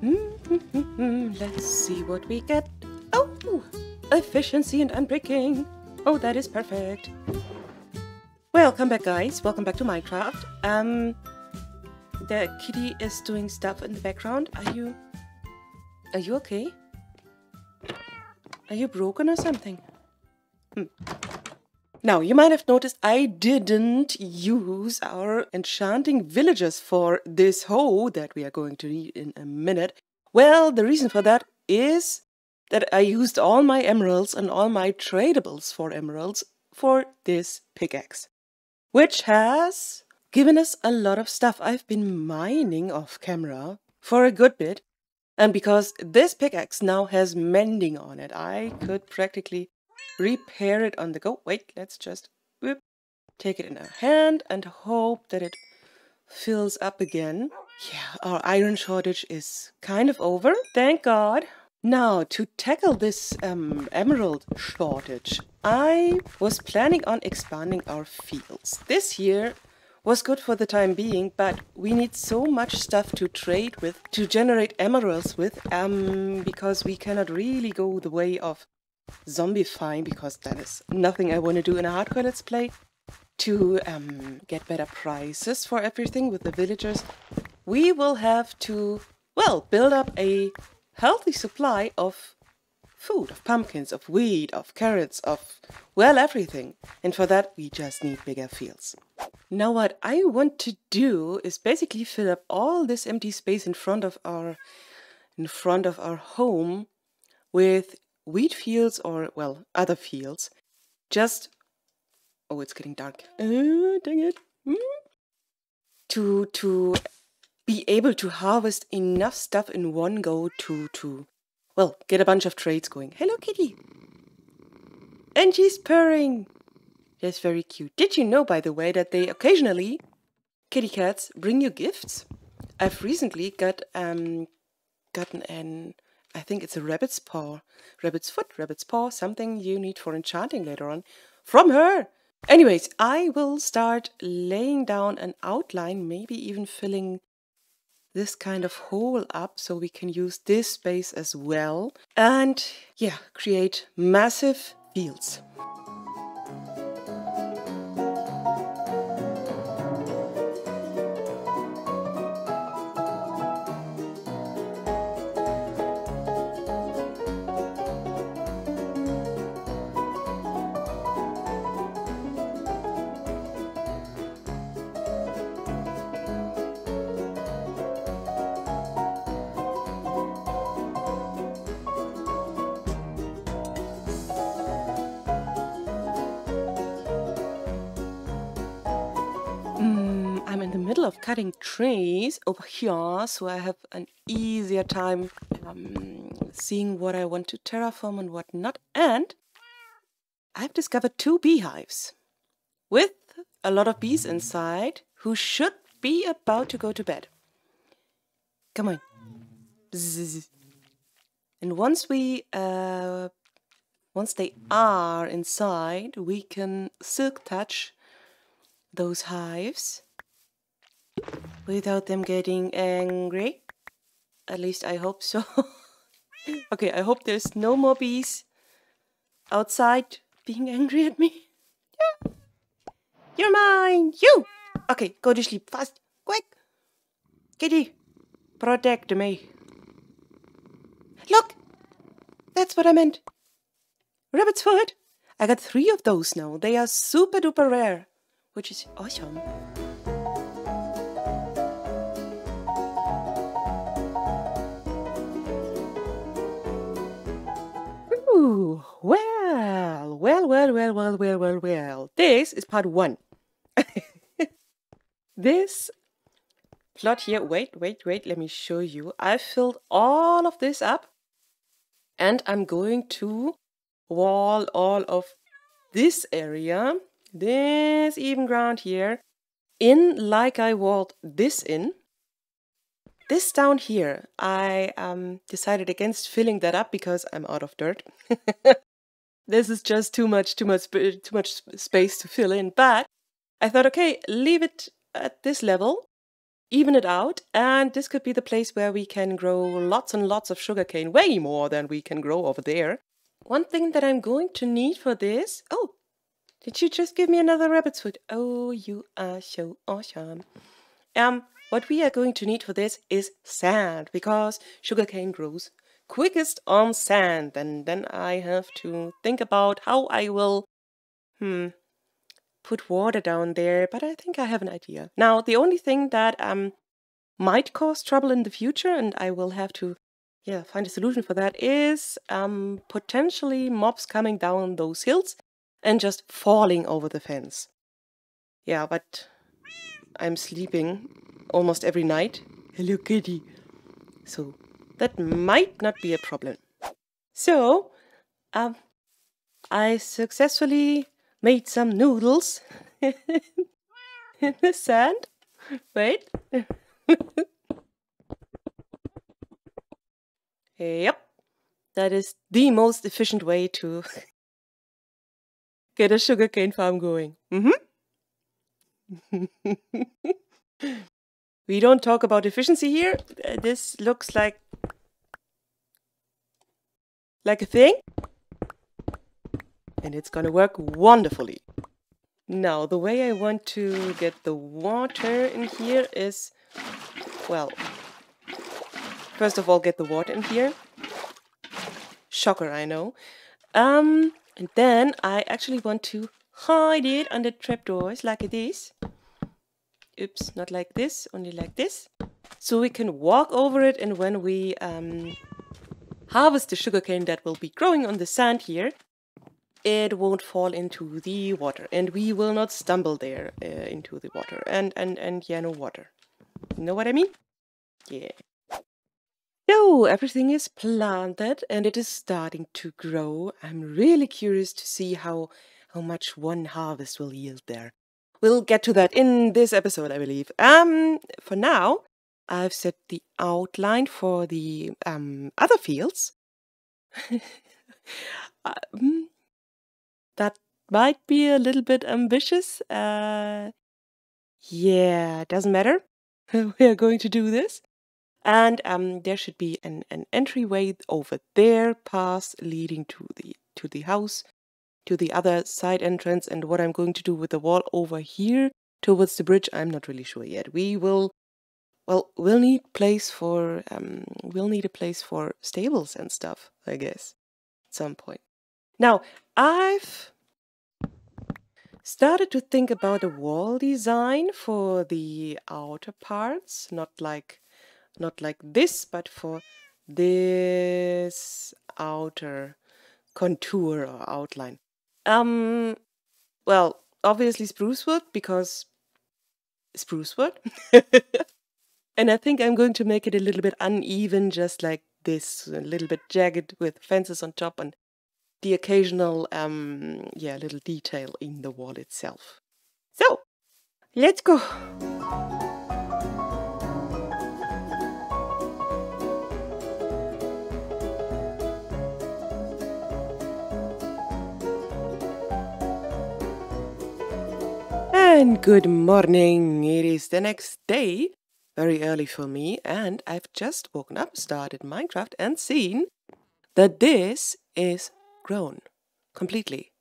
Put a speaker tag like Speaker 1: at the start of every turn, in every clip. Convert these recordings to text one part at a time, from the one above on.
Speaker 1: Let's see what we get. Oh, efficiency and unbreaking. Oh, that is perfect. Welcome back, guys. Welcome back to Minecraft. Um, the kitty is doing stuff in the background. Are you... Are you okay? Are you broken or something? Hmm. Now, you might have noticed I didn't use our enchanting villagers for this hoe that we are going to need in a minute. Well, the reason for that is that I used all my emeralds and all my tradables for emeralds for this pickaxe, which has given us a lot of stuff. I've been mining off camera for a good bit, and because this pickaxe now has mending on it, I could practically repair it on the go. Wait, let's just whoop, take it in our hand and hope that it fills up again. Yeah, our iron shortage is kind of over, thank God. Now, to tackle this um, emerald shortage, I was planning on expanding our fields. This year was good for the time being, but we need so much stuff to trade with, to generate emeralds with, um, because we cannot really go the way of zombifying because that is nothing I want to do in a hardcore let's play. To um, get better prices for everything with the villagers, we will have to, well, build up a healthy supply of food, of pumpkins, of wheat, of carrots, of, well, everything. And for that, we just need bigger fields. Now what I want to do is basically fill up all this empty space in front of our in front of our home with wheat fields or, well, other fields. Just, oh, it's getting dark. Uh, dang it. Mm. To, to be able to harvest enough stuff in one go to, to, well, get a bunch of trades going. Hello, kitty. And she's purring. That's very cute. Did you know, by the way, that they occasionally, kitty cats, bring you gifts? I've recently got um gotten an I think it's a rabbit's paw, rabbit's foot, rabbit's paw, something you need for enchanting later on, from her. Anyways, I will start laying down an outline, maybe even filling this kind of hole up so we can use this space as well. And yeah, create massive fields. Middle of cutting trees over here, so I have an easier time um, seeing what I want to terraform and what not. And I've discovered two beehives with a lot of bees inside who should be about to go to bed. Come on. And once we, uh, once they are inside, we can silk touch those hives without them getting angry. At least I hope so. okay, I hope there's no more bees outside being angry at me. Yeah. You're mine! You! Okay, go to sleep fast. Quick! Kitty, protect me. Look! That's what I meant. Rabbit's foot! I got three of those now. They are super duper rare, which is awesome. Well, well, well, well, well, well, well, well. This is part one. this plot here, wait, wait, wait, let me show you. I filled all of this up and I'm going to wall all of this area, this even ground here, in like I walled this in. This down here, I um, decided against filling that up because I'm out of dirt. this is just too much, too much, too much space to fill in. But I thought, okay, leave it at this level. even it out. And this could be the place where we can grow lots and lots of sugarcane, way more than we can grow over there. One thing that I'm going to need for this... Oh, did you just give me another rabbit's foot? Oh, you are so awesome. Um, what we are going to need for this is sand, because sugarcane grows quickest on sand. And then I have to think about how I will, hmm, put water down there, but I think I have an idea. Now, the only thing that um might cause trouble in the future, and I will have to yeah, find a solution for that, is um potentially mobs coming down those hills and just falling over the fence. Yeah, but I'm sleeping almost every night. Hello, kitty. So that might not be a problem. So, um, I successfully made some noodles in the sand. Wait. yep. That is the most efficient way to get a sugarcane farm going. Mm -hmm. we don't talk about efficiency here. Uh, this looks like like a thing and it's gonna work wonderfully. Now, the way I want to get the water in here is, well, first of all, get the water in here. Shocker, I know. Um, and then I actually want to hide it under trapdoors like this. Oops, not like this, only like this. So we can walk over it and when we um, harvest the sugarcane that will be growing on the sand here, it won't fall into the water and we will not stumble there uh, into the water. And and and yeah no water. You know what i mean? Yeah. So everything is planted and it is starting to grow. I'm really curious to see how how much one harvest will yield there. We'll get to that in this episode i believe. Um for now i've set the outline for the um other fields um, that might be a little bit ambitious. Uh, yeah, doesn't matter. we are going to do this. And um, there should be an, an entryway over there, path leading to the to the house, to the other side entrance. And what I'm going to do with the wall over here towards the bridge, I'm not really sure yet. We will, well, we'll need place for um, we'll need a place for stables and stuff, I guess, at some point. Now, I've started to think about a wall design for the outer parts, not like not like this, but for this outer contour or outline. Um, well, obviously spruce wood because spruce wood. and I think I'm going to make it a little bit uneven, just like this, a little bit jagged with fences on top and the occasional, um, yeah, little detail in the wall itself. So, let's go! And good morning! It is the next day, very early for me, and I've just woken up, started Minecraft, and seen that this is grown completely.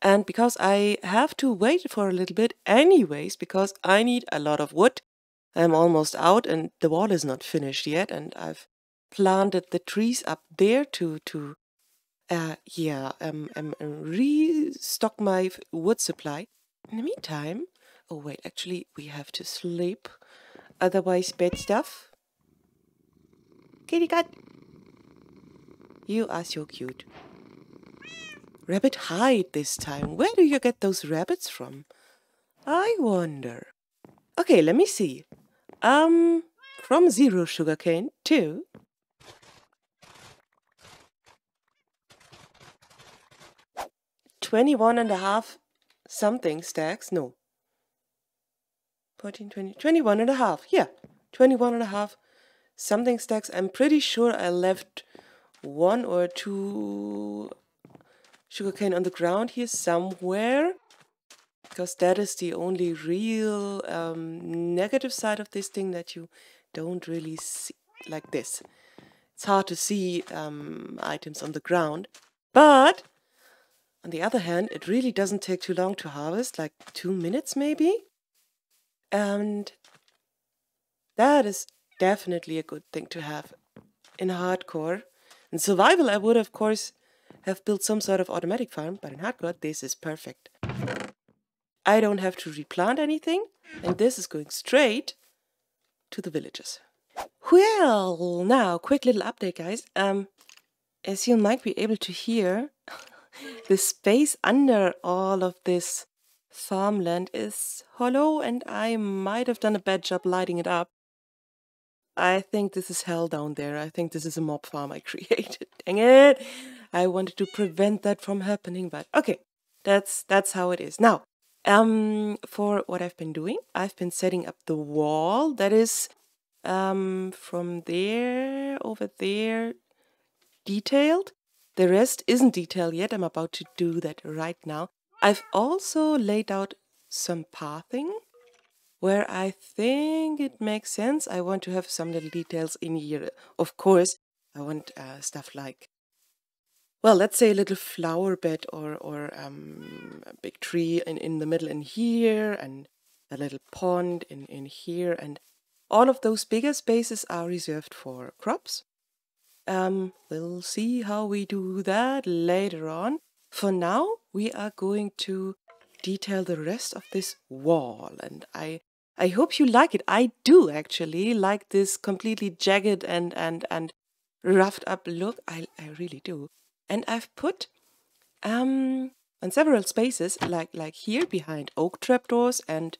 Speaker 1: And because I have to wait for a little bit anyways, because I need a lot of wood, I'm almost out and the wall is not finished yet and I've planted the trees up there to, to uh, yeah, um, um, restock my wood supply. In the meantime, oh wait, actually we have to sleep, otherwise bad stuff. Kitty cat, you are so cute. Rabbit hide this time. Where do you get those rabbits from? I wonder. Okay, let me see. Um, from zero sugarcane to... Twenty-one and a half something stacks. No. 14, 20, 21 and a half. Yeah, 21 and a half something stacks. I'm pretty sure I left one or two sugarcane on the ground here somewhere. because that is the only real um, negative side of this thing that you don't really see like this. It's hard to see um, items on the ground, but on the other hand, it really doesn't take too long to harvest, like two minutes maybe. And that is definitely a good thing to have in hardcore. In survival, I would, of course, have built some sort of automatic farm, but in hardcore, this is perfect. I don't have to replant anything, and this is going straight to the villages. Well, now, quick little update, guys. Um, as you might be able to hear, the space under all of this farmland is hollow, and I might have done a bad job lighting it up. I think this is hell down there. I think this is a mob farm I created. Dang it! I wanted to prevent that from happening, but okay, that's that's how it is. Now, um, for what I've been doing, I've been setting up the wall that is um, from there over there detailed. The rest isn't detailed yet. I'm about to do that right now. I've also laid out some pathing where I think it makes sense. I want to have some little details in here. Of course, I want uh, stuff like well, let's say a little flower bed or or um, a big tree in, in the middle in here, and a little pond in, in here, and all of those bigger spaces are reserved for crops. Um, we'll see how we do that later on. For now, we are going to detail the rest of this wall, and I I hope you like it. I do actually like this completely jagged and and and roughed up look. I I really do and I've put um, on several spaces, like like here behind oak trapdoors and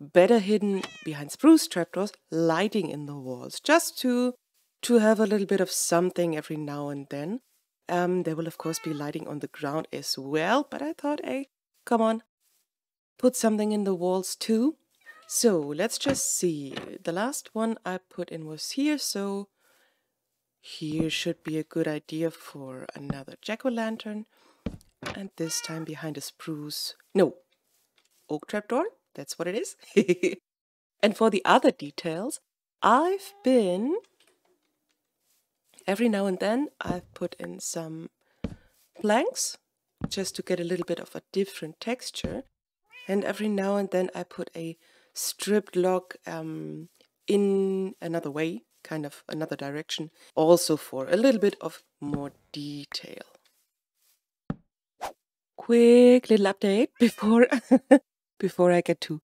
Speaker 1: better hidden behind spruce trapdoors, lighting in the walls, just to to have a little bit of something every now and then. Um, there will of course be lighting on the ground as well, but I thought, hey, come on, put something in the walls too. So let's just see. The last one I put in was here, so here should be a good idea for another jack-o'-lantern. And this time behind a spruce, no, oak trapdoor, that's what it is. and for the other details, I've been, every now and then, I've put in some blanks just to get a little bit of a different texture. And every now and then I put a stripped log um, in another way kind of another direction, also for a little bit of more detail. Quick little update before before I get to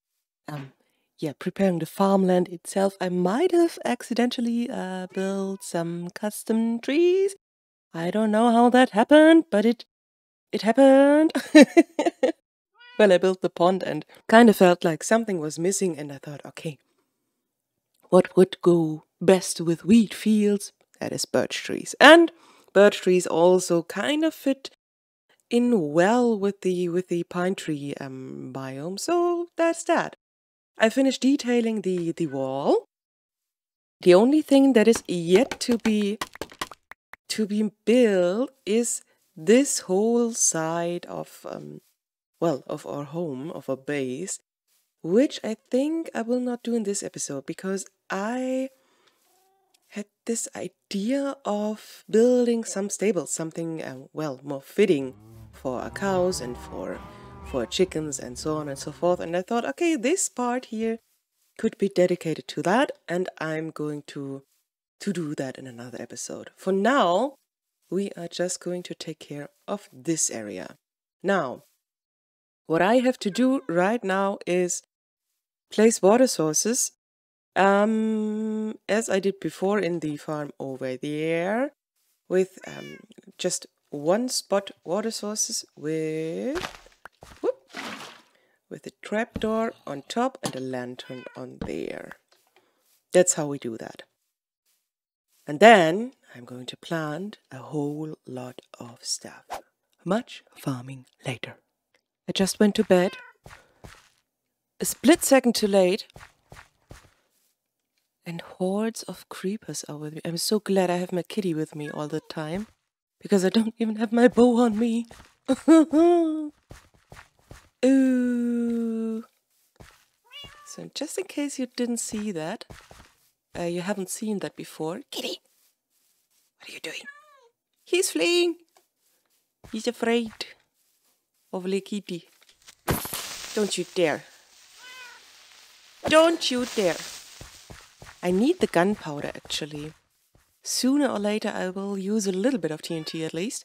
Speaker 1: um yeah preparing the farmland itself. I might have accidentally uh, built some custom trees. I don't know how that happened, but it it happened. well, I built the pond and kind of felt like something was missing, and I thought, okay, what would go best with wheat fields? That is birch trees. And birch trees also kind of fit in well with the with the pine tree um, biome. So that's that. I finished detailing the the wall. The only thing that is yet to be to be built is this whole side of um, well of our home of our base which I think I will not do in this episode because I had this idea of building some stables, something uh, well more fitting for our cows and for for chickens and so on and so forth. And I thought, okay, this part here could be dedicated to that, and I'm going to to do that in another episode. For now, we are just going to take care of this area. Now, what I have to do right now is place water sources um, as I did before in the farm over there with um, just one spot water sources with with a trapdoor on top and a lantern on there. That's how we do that. And then I'm going to plant a whole lot of stuff. Much farming later. I just went to bed a split second too late. And hordes of creepers are with me. I'm so glad I have my kitty with me all the time. Because I don't even have my bow on me. Ooh. So just in case you didn't see that, uh, you haven't seen that before. Kitty, what are you doing? He's fleeing. He's afraid of Le Kitty. Don't you dare. Don't you dare. I need the gunpowder actually. Sooner or later I will use a little bit of TNT at least.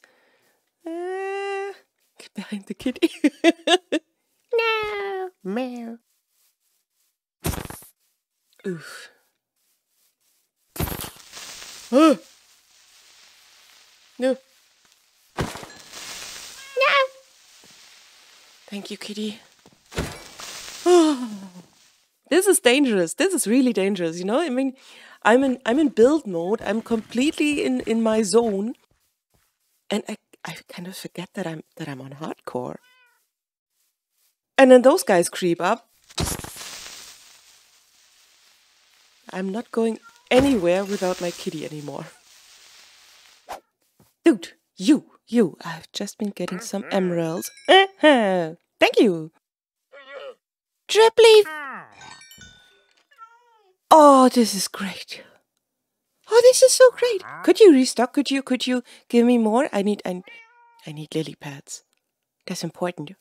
Speaker 1: Uh, get behind the kitty. no. Meow. Oof. Oh. No. No. Thank you, kitty. Oh. this is dangerous. This is really dangerous. You know, I mean, I'm in I'm in build mode. I'm completely in in my zone, and I I kind of forget that I'm that I'm on hardcore. And then those guys creep up. I'm not going anywhere without my kitty anymore. Dude, you, you, I've just been getting some emeralds. Uh-huh. Thank you. Drip leaf. Oh, this is great. Oh, this is so great. Could you restock? Could you could you give me more? I need I, I need lily pads. That's important.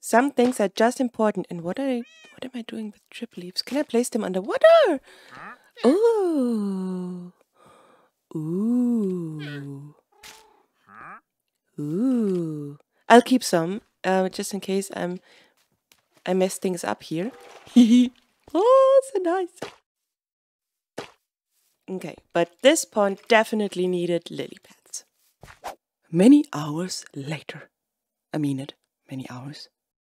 Speaker 1: Some things are just important. And what I, what am I doing with drip leaves? Can I place them underwater? Ooh. Ooh. Ooh. I'll keep some, uh, just in case I'm I mess things up here. oh, so nice. Okay, but this pond definitely needed lily pads. Many hours later. I mean it, many hours.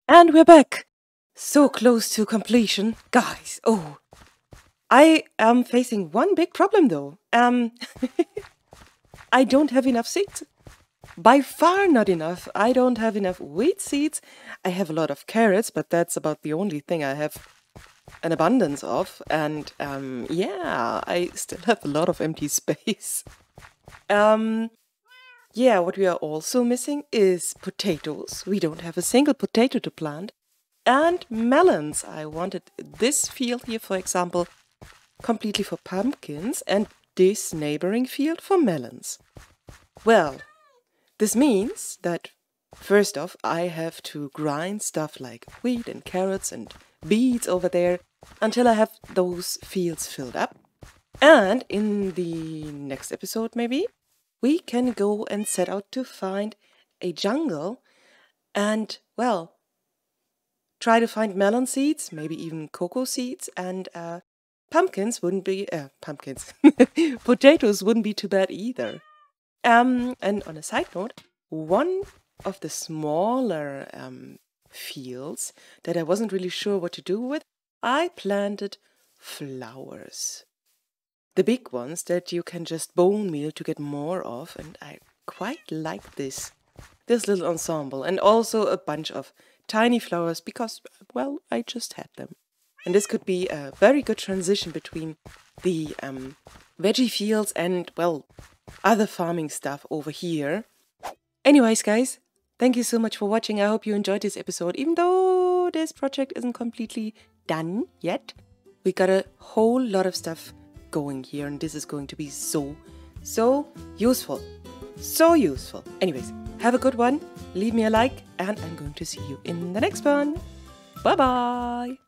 Speaker 1: And we're back! So close to completion. Guys, oh. I am facing one big problem though. Um, I don't have enough seeds. By far not enough. I don't have enough wheat seeds. I have a lot of carrots, but that's about the only thing I have an abundance of. And um, yeah, I still have a lot of empty space. Um, yeah, what we are also missing is potatoes. We don't have a single potato to plant. And melons. I wanted this field here, for example, completely for pumpkins and this neighboring field for melons. Well, this means that first off, I have to grind stuff like wheat and carrots and beets over there until I have those fields filled up. And in the next episode, maybe, we can go and set out to find a jungle and, well, try to find melon seeds, maybe even cocoa seeds, and uh, pumpkins wouldn't be, uh, pumpkins, potatoes wouldn't be too bad either. Um, and on a side note, one of the smaller um, fields that I wasn't really sure what to do with, I planted flowers. The big ones that you can just bone meal to get more of, and I quite like this this little ensemble, and also a bunch of tiny flowers because, well, I just had them. And this could be a very good transition between the um, veggie fields and, well, other farming stuff over here. Anyways, guys, thank you so much for watching. I hope you enjoyed this episode, even though this project isn't completely done yet. We got a whole lot of stuff going here, and this is going to be so, so useful. So useful. Anyways, have a good one, leave me a like, and I'm going to see you in the next one. Bye bye.